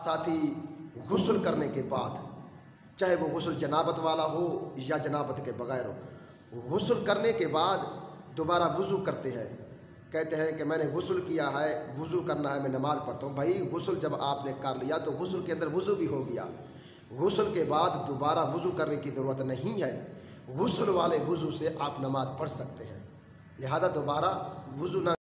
साथ ही गसल करने के बाद, चाहे वो गसल जनाबत वाला हो या जनाबत के बगैर हो, गसल करने के बाद दोबारा वज़ू करते हैं। कहते हैं कि मैंने गसल किया है, वज़ू करना है मैं नमाज़ पढ़ता हूँ। भाई, गसल जब आपने कर लिया तो गसल के अंदर वज़ू भी हो गया। गसल के बाद दोबारा वज़ू करने की ज़रूरत नहीं है। गसल वाले वज़ू से आप नमाज़ पढ़ सकते हैं। लिहाजा दोबारा वज़ू ना